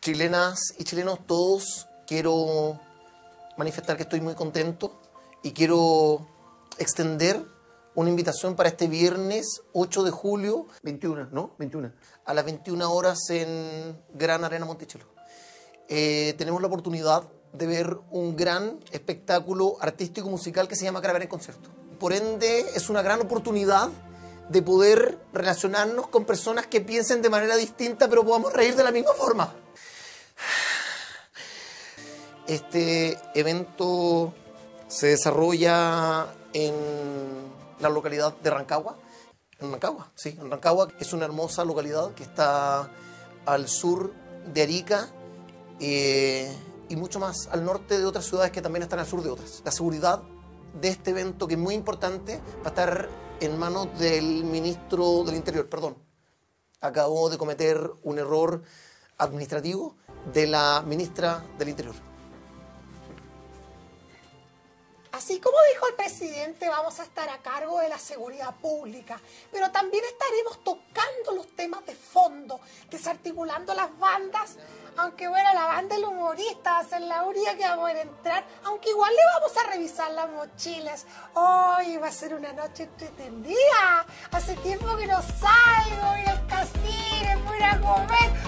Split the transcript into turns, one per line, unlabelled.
Chilenas y chilenos todos, quiero manifestar que estoy muy contento y quiero extender una invitación para este viernes 8 de julio, 21, ¿no? 21, a las 21 horas en Gran Arena Monticello. Eh, tenemos la oportunidad de ver un gran espectáculo artístico musical que se llama Caravana en Concierto. Por ende, es una gran oportunidad de poder relacionarnos con personas que piensen de manera distinta, pero podamos reír de la misma forma. Este evento se desarrolla en la localidad de Rancagua. En Rancagua, sí, en Rancagua es una hermosa localidad que está al sur de Arica eh, y mucho más al norte de otras ciudades que también están al sur de otras. La seguridad de este evento, que es muy importante, va a estar en manos del ministro del Interior, perdón. Acabó de cometer un error administrativo de la ministra del Interior.
Así como dijo el presidente, vamos a estar a cargo de la seguridad pública, pero también estaremos tocando los temas de fondo, desarticulando las bandas, aunque bueno, la banda del humorista va a ser la única que va a poder entrar, aunque igual le vamos a revisar las mochilas. Hoy va a ser una noche entretenida. Hace tiempo que no salgo, y al casino, voy a comer